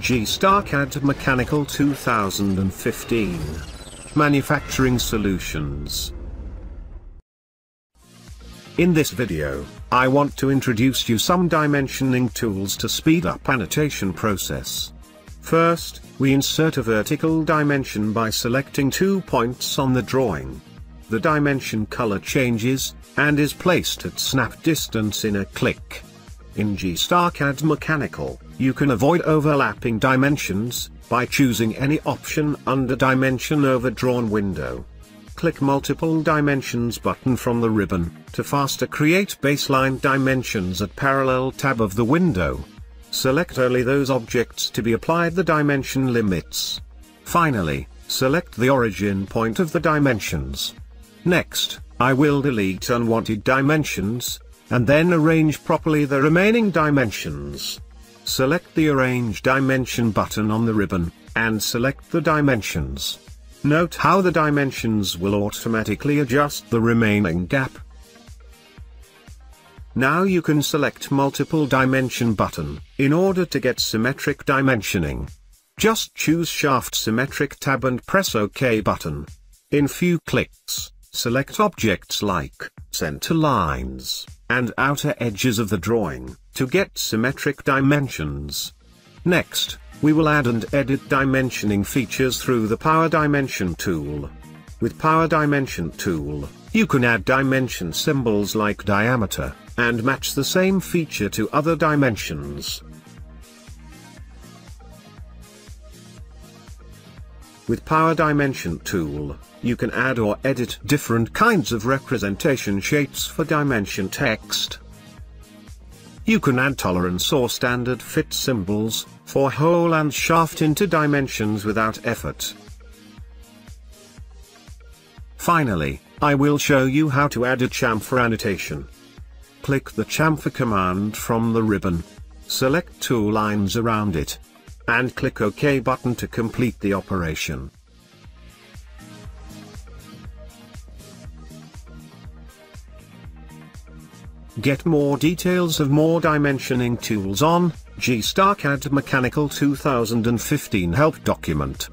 GstarCAD Mechanical 2015. Manufacturing Solutions. In this video, I want to introduce you some dimensioning tools to speed up annotation process. First, we insert a vertical dimension by selecting two points on the drawing. The dimension color changes, and is placed at snap distance in a click. In GstarCAD Mechanical, you can avoid overlapping dimensions, by choosing any option under Dimension Overdrawn window. Click Multiple Dimensions button from the ribbon, to faster create baseline dimensions at parallel tab of the window. Select only those objects to be applied the dimension limits. Finally, select the origin point of the dimensions. Next, I will delete unwanted dimensions, and then arrange properly the remaining dimensions. Select the Arrange Dimension button on the ribbon, and select the dimensions. Note how the dimensions will automatically adjust the remaining gap. Now you can select multiple dimension button, in order to get symmetric dimensioning. Just choose Shaft Symmetric tab and press OK button. In few clicks, select objects like center lines and outer edges of the drawing, to get symmetric dimensions. Next, we will add and edit dimensioning features through the Power Dimension tool. With Power Dimension tool, you can add dimension symbols like diameter, and match the same feature to other dimensions. With Power Dimension tool, you can add or edit different kinds of representation shapes for dimension text. You can add tolerance or standard fit symbols, for hole and shaft into dimensions without effort. Finally, I will show you how to add a chamfer annotation. Click the chamfer command from the ribbon. Select two lines around it and click OK button to complete the operation. Get more details of more dimensioning tools on GstarCAD Mechanical 2015 help document.